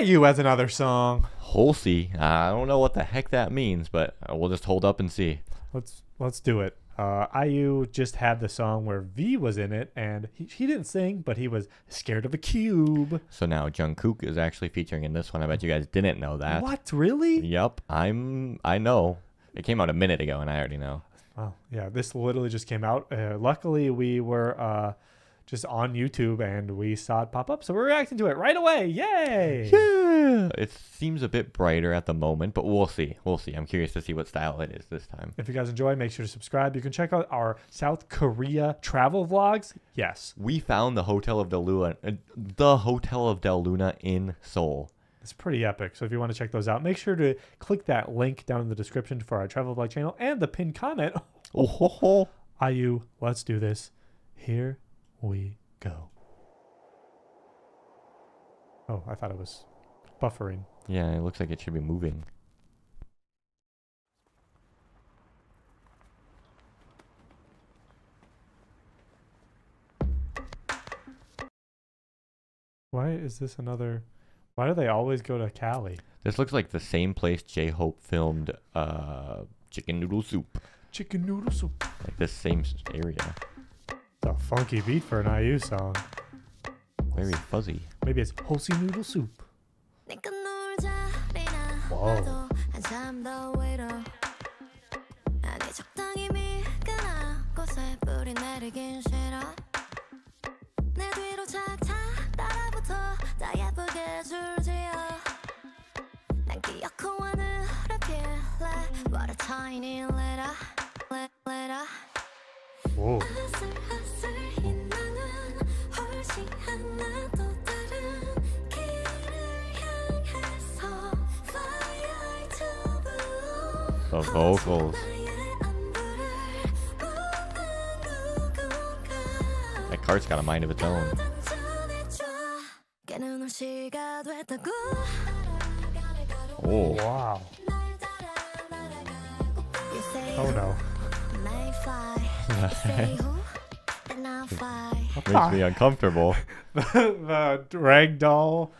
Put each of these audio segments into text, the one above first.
IU as another song. Holssi. I don't know what the heck that means, but we'll just hold up and see. Let's let's do it. Uh, IU just had the song where V was in it, and he, he didn't sing, but he was scared of a cube. So now Jungkook is actually featuring in this one. I bet you guys didn't know that. What really? Yep, I'm. I know. It came out a minute ago, and I already know. Oh yeah, this literally just came out. Uh, luckily, we were uh, just on YouTube and we saw it pop up, so we're reacting to it right away. Yay! Yeah, it seems a bit brighter at the moment, but we'll see. We'll see. I'm curious to see what style it is this time. If you guys enjoy, make sure to subscribe. You can check out our South Korea travel vlogs. Yes, We found the Hotel of Del Luna, uh, the Hotel of Del Luna in Seoul. it's pretty epic. So if you want to check those out, make sure to click that link down in the description for our travel vlog channel and the pinned comment. Oh ho ho! IU, let's do this. Here we go. Oh, I thought it was buffering. Yeah, it looks like it should be moving. Why is this another? Why do they always go to Cali? This looks like the same place J Hope filmed uh, Chicken Noodle Soup. Chicken noodle soup. Like this same area. It's a funky beat for an IU song. Very fuzzy. Maybe it's Holssi noodle soup. 내가 The vocals. That cart's got a mind of its own. Oh. Wow. Oh no. makes me uncomfortable. the, the ragdoll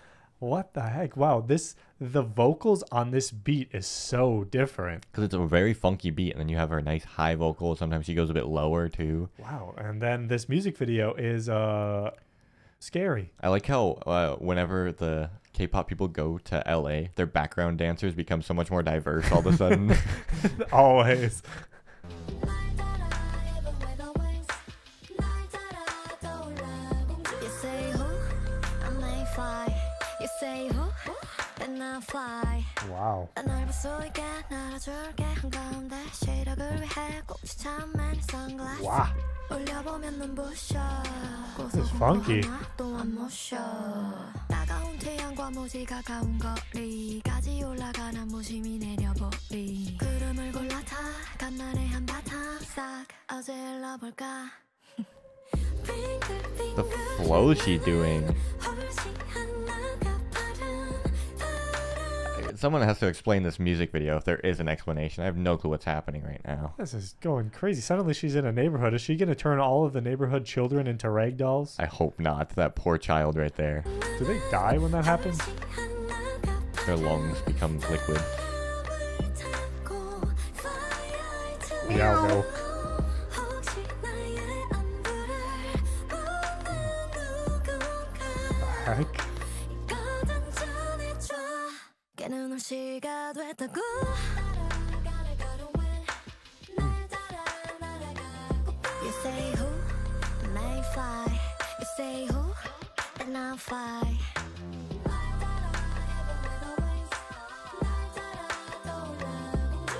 what the heck? Wow, this the vocals on this beat is so different. Because it's a very funky beat, and then you have her nice high vocal. Sometimes she goes a bit lower too. Wow. And then this music video is uh scary. I like how uh, whenever the K-pop people go to LA, their background dancers become so much more diverse all of a sudden. Always. 라스 Wow. 올려보면 눈부셔 This is funky. 또안 모셔 따가운 태양과 무지 가까운 거리까지 올라가는 무심히 내려보리 구름을 골라 타 간만에 한바탕 싹 어질러볼까 the flow she's doing. someone has to explain this music video if there is an explanation. I have no clue what's happening right now. This is going crazy. Suddenly she's in a neighborhood. Is she going to turn all of the neighborhood children into rag dolls? I hope not. That poor child right there. Do they die when that happens? Their lungs become liquid. Yeah, no. The heck? 깨는 시가 됐다고 You say who may fly You say who then I'll fly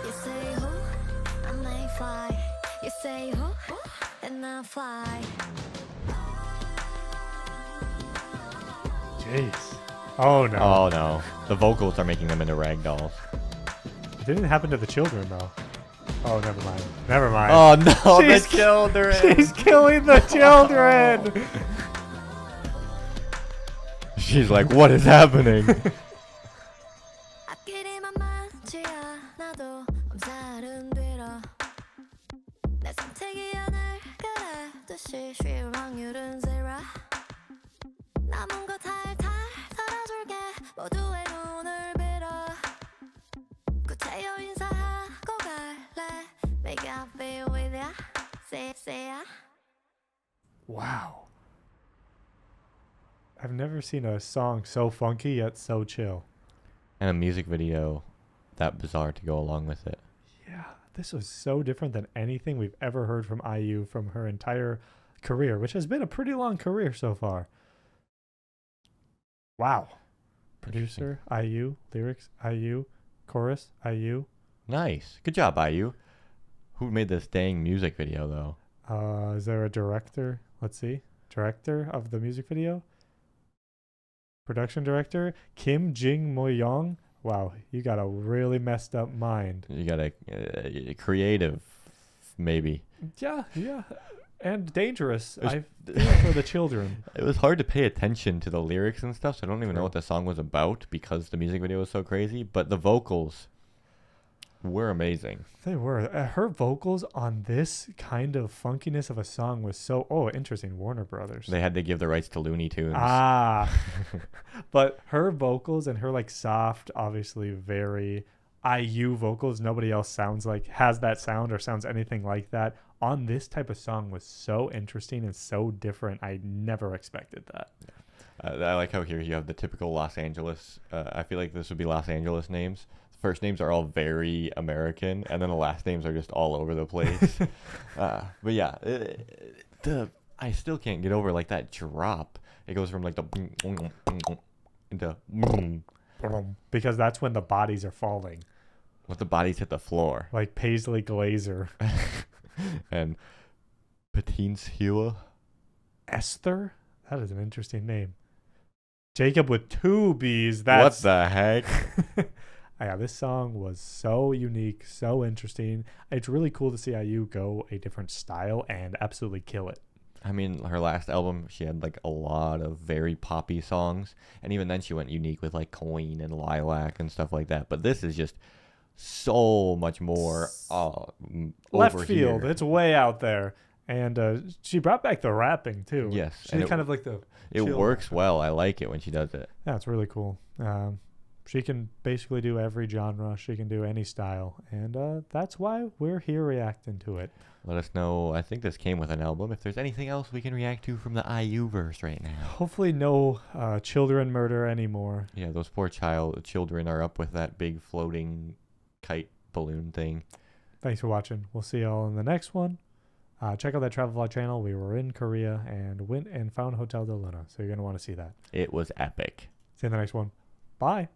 You say who I may fly You say who then I'll fly Jeez. Oh no. Oh no. The vocals are making them into rag dolls. It didn't happen to the children though. Oh, never mind. Never mind. Oh no, She's- the children. She's killing the children. She's like, what is happening? 모두의 눈을 빌어 구태여 인사하고 갈래 Make be with ya Say say ya Wow I've never seen a song so funky yet so chill. And a music video that bizarre to go along with it. Yeah, this was so different than anything we've ever heard from IU from her entire career, which has been a pretty long career so far. Wow. Producer, IU, lyrics, IU, chorus, IU. Nice. Good job, IU. Who made this dang music video though? Uh, is there a director? Let's see. Director of the music video? Production director? Kim Jing Moyong? Wow, you got a really messed up mind. You got a uh, creative, maybe. Yeah, yeah. And dangerous. Was- I feel for the children. It was hard to pay attention to the lyrics and stuff, so I don't even know what the song was about because the music video was so crazy. But the vocals were amazing. They were. Uh, her vocals on this kind of funkiness of a song was so. Oh, interesting. Warner Brothers. They had to give the rights to Looney Tunes. ah. but her vocals and her like soft, obviously very IU vocals. Nobody else sounds like has that sound or sounds anything like that on this type of song was so interesting and so different. I never expected that. Uh, I like how here you have the typical Los Angeles. Uh, I feel like this would be Los Angeles names. The first names are all very American, and then the last names are just all over the place. uh, but yeah, uh, the I still can't get over like that drop. It goes from like the into Because that's when the bodies are falling, let the bodies hit the floor. like Paisley Glazer. and Patines Hua. Esther? That is an interesting name. Jacob with two B's. That's What the heck? yeah, this song was so unique, so interesting. It's really cool to see IU go a different style and absolutely kill it. I mean, her last album, she had like a lot of very poppy songs, and even then, she went unique with like Coin and Lilac and stuff like that. But this is just so much more uh, Left over field, here. it's way out there. And uh, she brought back the rapping too. Yes, She did it- kind of like the. It works well. I like it when she does it. Yeah, it's really cool. Um, she can basically do every genre. She can do any style, and uh, that's why we're here reacting to it. Let us know. I think this came with an album. If there's anything else we can react to from the IU verse right now. Hopefully, no uh, children murder anymore. Yeah, those poor child children are up with that big floating kite balloon thing. Thanks for watching. We'll see y'all in the next one. Uh, check out that travel vlog channel. We were in Korea and went and found Hotel Del Luna, so you're gonna want to see that. It was epic. See you in the next one. Bye.